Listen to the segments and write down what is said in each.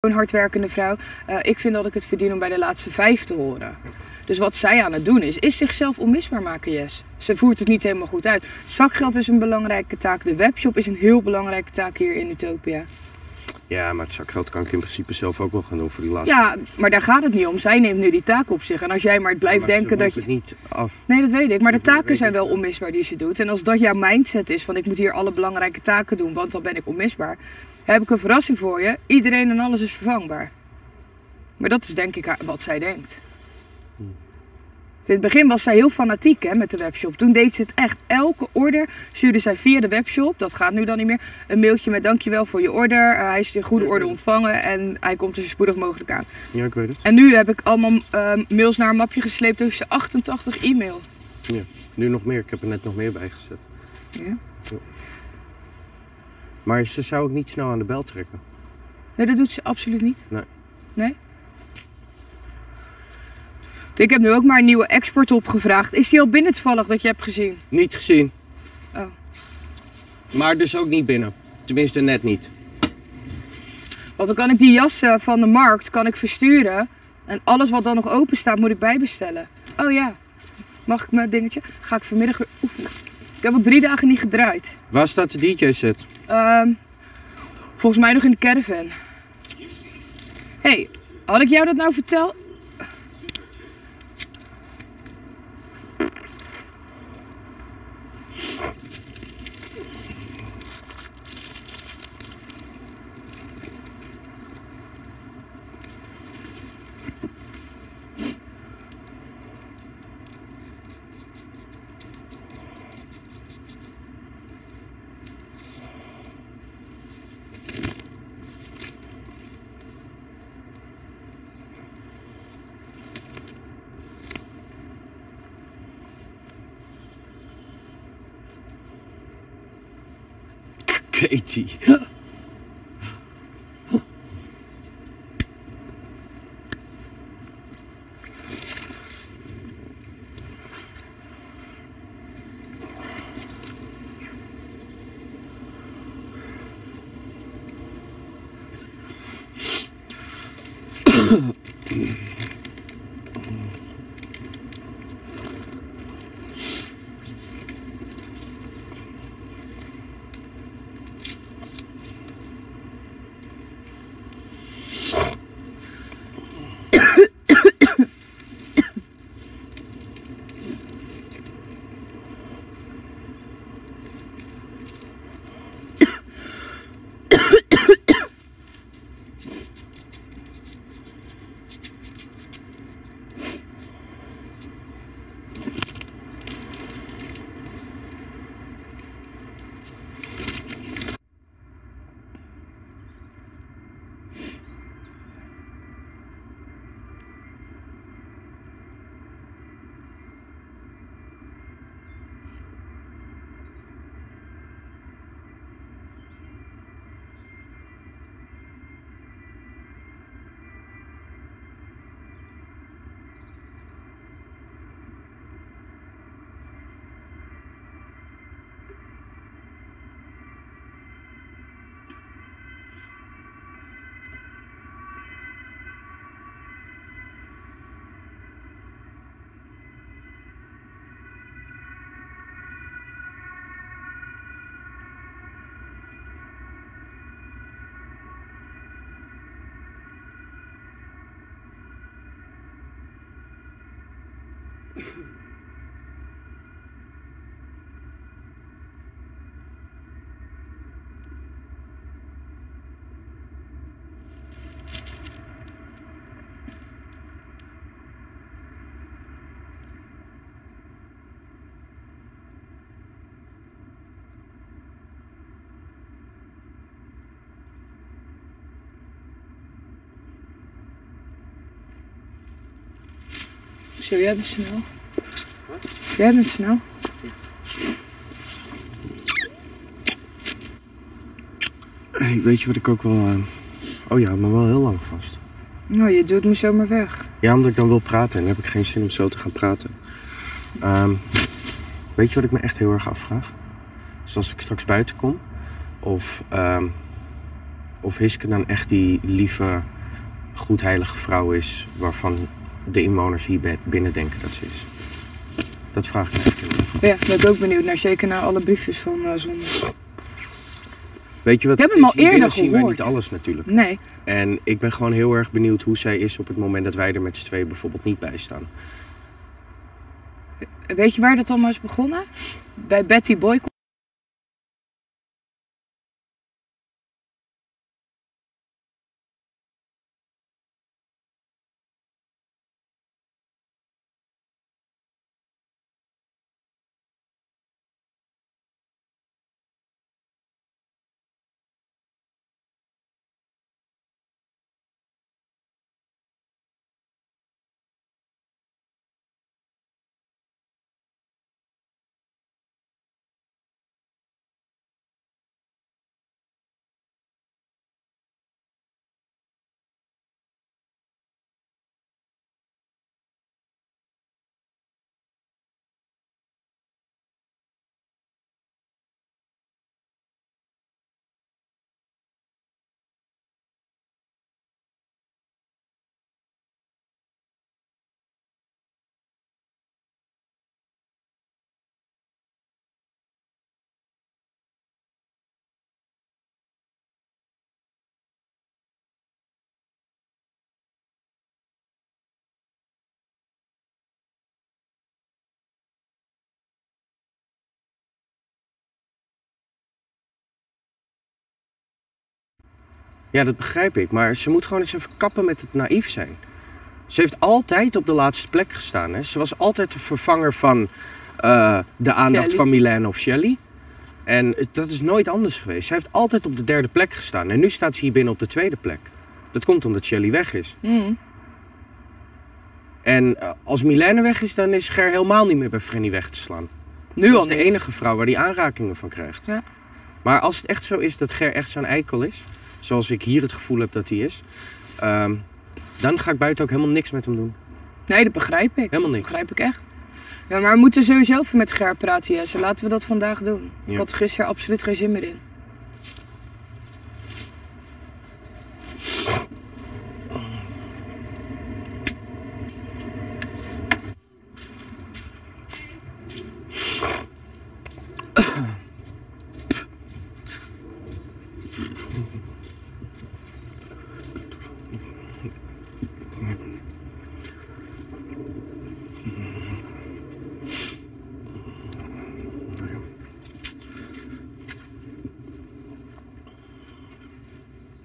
een hardwerkende vrouw. Eh, ik vind dat ik het verdien om bij de laatste vijf te horen. Dus wat zij aan het doen is, is zichzelf onmisbaar maken, Yes. Ze voert het niet helemaal goed uit. Zakgeld is een belangrijke taak. De webshop is een heel belangrijke taak hier in Utopia. Ja, maar het zakgeld kan ik in principe zelf ook wel gaan doen voor die laatste. Ja, maar daar gaat het niet om. Zij neemt nu die taak op zich. En als jij maar blijft Maar denken dat je... het niet af. Nee, dat weet ik. Maar de taken zijn wel. onmisbaar die ze doet. En als dat jouw mindset is van ik moet hier alle belangrijke taken doen, want dan ben ik onmisbaar. Heb ik een verrassing voor je. Iedereen en alles is vervangbaar. Maar dat is denk ik wat zij denkt. In het begin was zij heel fanatiek hè, met de webshop. Toen deed ze het echt. Elke order stuurde zij via de webshop. Dat gaat nu dan niet meer. Een mailtje met dankjewel voor je order. Eh, hij is je goede Ja, weet ontvangen. En hij komt er zo spoedig mogelijk aan. Ja, ik weet het. En nu heb ik allemaal eh, mails naar een mapje gesleept. Heeft ze 88 e-mail. Ja. Nu nog meer. Ik heb er net nog meer bij gezet. Ja. Maar ze zou ook niet snel aan de bel trekken. Nee, dat doet ze absoluut niet. Nee. Nee? Ik heb nu ook maar een nieuwe export opgevraagd. Is die al binnen toevallig dat je hebt gezien? Niet gezien. Oh. Maar dus ook niet binnen. Tenminste, net niet. Want dan kan ik die jas eh, van de markt kan ik versturen. En alles wat dan nog open staat moet ik bijbestellen. Oh ja. Mag ik mijn dingetje? Ga ik vanmiddag weer oefenen. Ik heb al drie dagen niet gedraaid. Waar staat de DJ-set? Ehm, volgens mij nog in de caravan. hey, had ik jou dat nou verteld? 佩奇。you Zo, jij bent snel. Jij bent snel. Hey, weet je wat ik ook wel... eh, Oh ja, maar wel heel lang vast. Nou, je doet me zomaar weg. Ja, omdat ik dan wil praten en heb ik geen zin om zo te gaan praten. Ehm, weet je wat ik me echt heel erg afvraag? Dus als ik straks buiten kom, of ehm, Of Hiske dan echt die lieve, goedheilige vrouw is waarvan de inwoners hier binnen denken dat ze is. Dat vraag ik me echt heel erg. Ja, ben ik ook benieuwd naar. Zeker naar alle briefjes van eh zondag. Weet je wat Ik heb hem al eerder zien wij gehoord. niet alles natuurlijk. Nee. En ik ben gewoon heel erg benieuwd hoe zij is op het moment dat wij er met z'n tweeën bijvoorbeeld niet bij staan. Weet je waar dat allemaal is begonnen? Bij Betty Boy. Ja, dat begrijp ik. Maar ze moet gewoon eens even kappen met het naïef zijn. Ze heeft altijd op de laatste plek gestaan. Hè? Ze was altijd de vervanger van eh, de aandacht Shelley. van Milan of Shelley. En dat is nooit anders geweest. Ze heeft altijd op de derde plek gestaan. En nu staat ze hier binnen op de tweede plek. Dat komt omdat Shelley weg is. Mm. En eh, als Milene weg is, dan is Ger helemaal niet meer bij Frenny weg te slaan. Nu dat al is de niet. enige vrouw waar die aanrakingen van krijgt. Ja. Maar als het echt zo is dat Ger echt zo'n eikel is, zoals ik hier het gevoel heb dat hij is, ehm, dan ga ik buiten ook helemaal niks met hem doen. Nee, dat begrijp ik. Helemaal Dat niks. begrijp ik echt. Ja, maar we moeten sowieso even met Ger praten, Jesse. Laten we dat vandaag doen. Ja. Ik had gisteren absoluut geen zin meer in.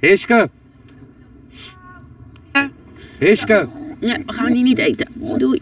Hiske! Ja. Hiske! Ja, we gaan die niet eten. Doei.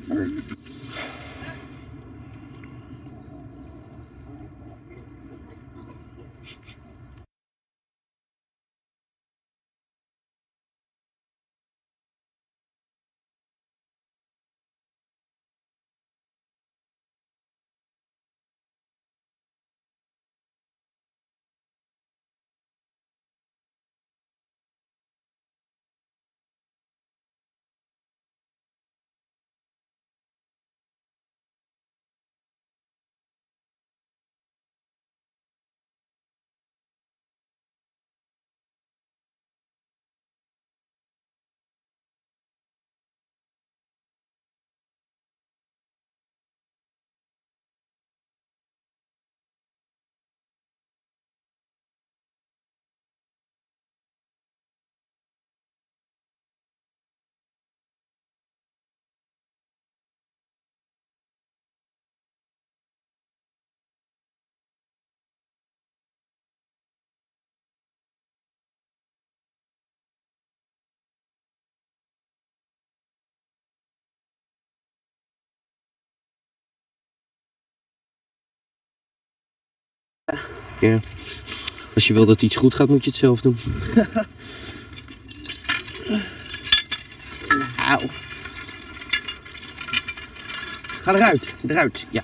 Ja. Als je wil dat iets goed gaat, moet je het zelf doen. Auw. Ga eruit. Eruit. Ja.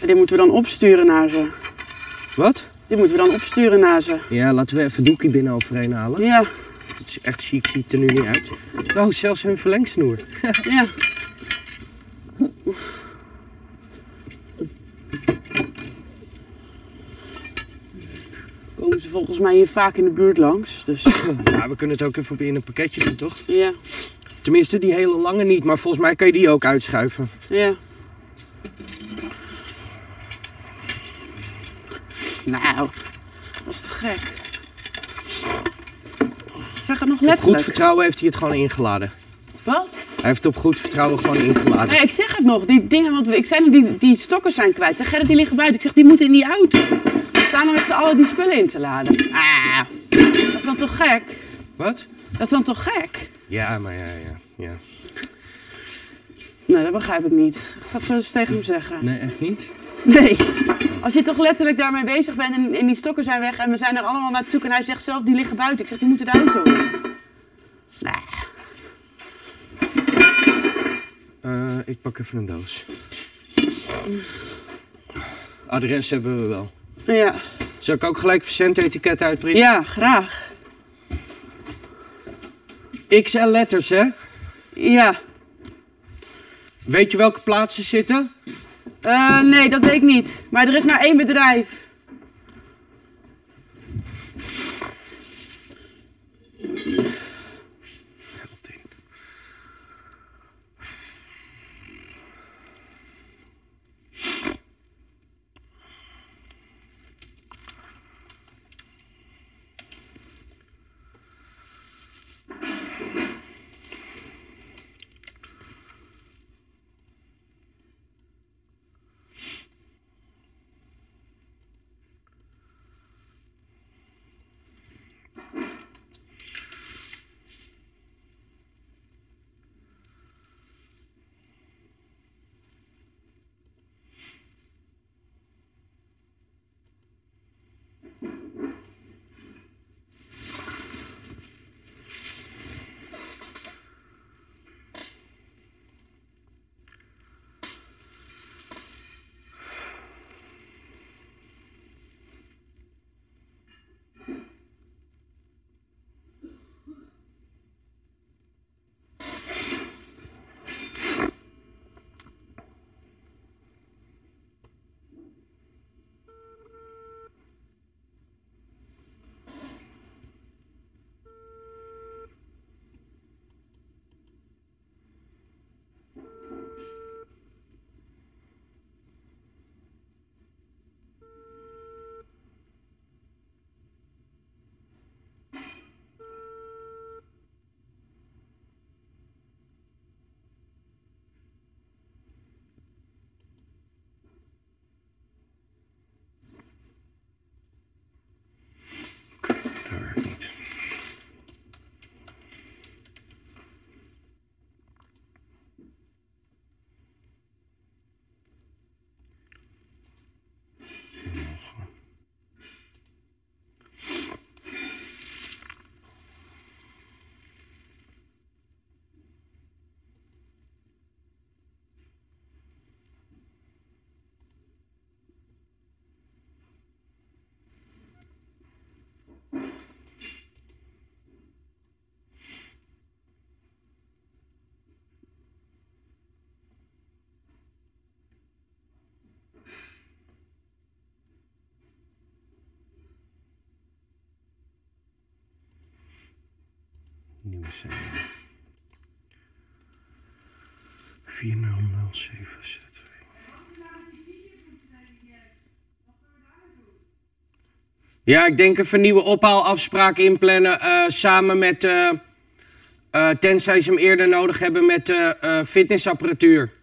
En dit moeten we dan opsturen naar ze. Wat? Dit moeten we dan opsturen naar ze. Ja, laten we even Doekie binnen overheen halen. Ja, Het is echt chic, ziet er nu niet uit. Oh, zelfs hun verlengsnoer. ja. Volgens mij hier vaak in de buurt langs. Dus Ja, we kunnen het ook even in een pakketje doen, toch? ja, Tenminste, die hele lange niet, maar volgens mij kan je die ook uitschuiven. ja. Nou, dat is te gek. Zeg het nog Op goed letterlijk. vertrouwen heeft hij het gewoon ingeladen. Wat? Hij heeft op goed vertrouwen gewoon ingeladen. Nee, ik zeg het nog. Die dingen, want ik zei nog, die, die stokken zijn kwijt. Zeg, Gerrit, die liggen buiten. Ik zeg, die moeten in die auto. Staan er met z'n allen die spullen in te laden. Ah, dat is dan toch gek? Wat? Dat is dan toch gek? Ja, maar ja, ja, ja. Nee, dat begrijp ik niet. Ik zal het tegen hem zeggen. Nee, echt niet? Nee. Als je toch letterlijk daarmee bezig bent en, en die stokken zijn weg en we zijn er allemaal naar het zoeken en hij zegt zelf, die liggen buiten. Ik zeg, die moeten de auto in. Nee. Eh, ik pak even een doos. Adres hebben we wel. Ja. Zal ik ook gelijk verzendetiket uitprinten? Ja, graag. XL letters, hè? Ja. Weet je welke plaatsen zitten? Eh, nee, dat weet ik niet. Maar er is maar één bedrijf. Nieuwe zender. 4007 ZW. Ja, ik denk even een nieuwe ophaalafspraak inplannen eh, samen met, eh, eh, tenzij ze hem eerder nodig hebben met fitnessapparatuur.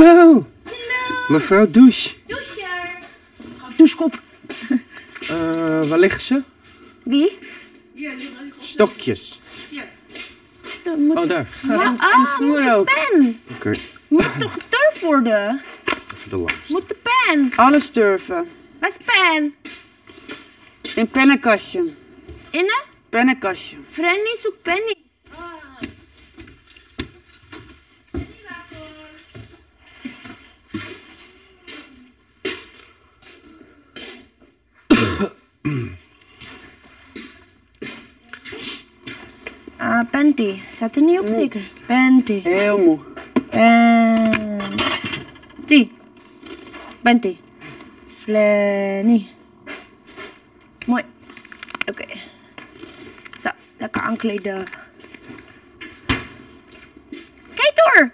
Hallo. Mevrouw Douche. Douchekop. Eh, waar liggen ze? Wie? Stokjes. Oh, daar. Ja, ah, snoer ook. pen. Oké, Moet toch gedurfd worden? even de langste. Moet de pen. Alles durven. Waar is de pen? In pennenkastje. Inne? Pennenkastje. Frenny zoekt Penny. Ah, Penty. Staat er niet op zeker? Penty. Heel moe. Penty. Penty. Flenny. Mooi. Oké. Zo, lekker aankleden. Kijk door!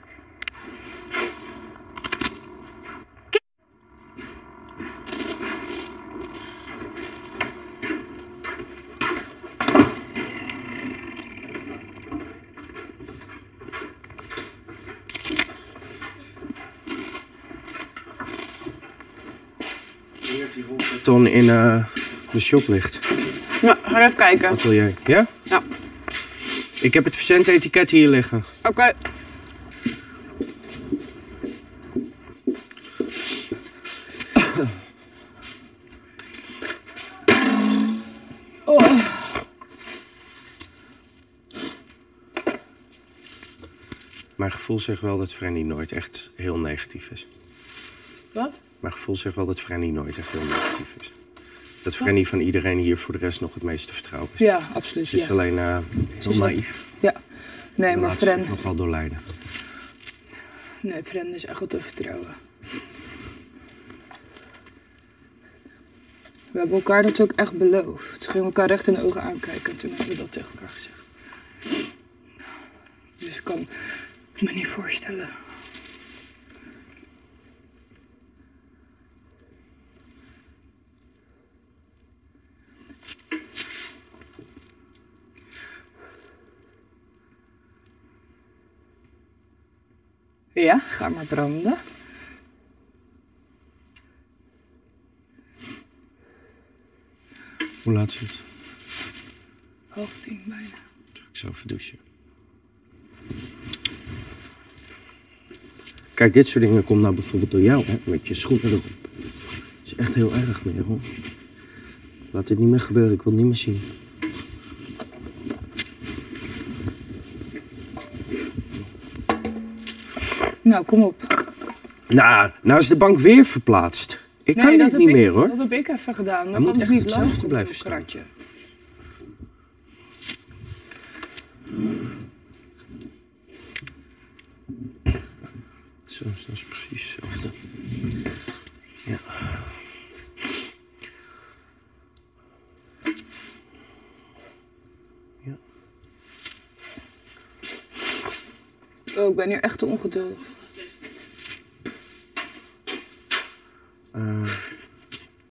Ton in eh, de shop ligt. Ja, ga even kijken. Oké. Atelier. Ja? Ja. Ik heb het verzendetiket hier liggen. Mijn gevoel zegt wel dat Frenny nooit echt heel negatief is. Wat? Mijn gevoel zegt wel dat Frenny nooit echt heel negatief is. Dat Frenny van iedereen hier voor de rest nog het meeste vertrouwen is. Ja, absoluut. Ze is Ja. alleen eh heel naïef. ja. Nee, maar zich Fren, nog wel door lijden. nee, Fren is echt wel te vertrouwen. We hebben elkaar dat ook echt beloofd. Ze gingen elkaar recht in de ogen aankijken en toen hebben we dat tegen elkaar gezegd. Dus ik kan me niet voorstellen. Ja, ga maar branden. Hoe laat is het? Half tien bijna. Zal ik zo even douchen? Kijk, dit soort dingen komt nou bijvoorbeeld door jou, hè? Met je schoenen erop. Het is echt heel erg, Merel. Laat dit niet meer gebeuren, ik wil het niet meer zien. Nou, kom op. Nou, nou is de bank weer verplaatst. Ik kan Nee, dit niet ik- meer, hoor. Dat heb ik even gedaan. Hij moet echt niet hetzelfde blijven staan. kratje. Zo, dat is precies hetzelfde. Ja. Ja. Oh, ik ben hier echt te ongeduldig.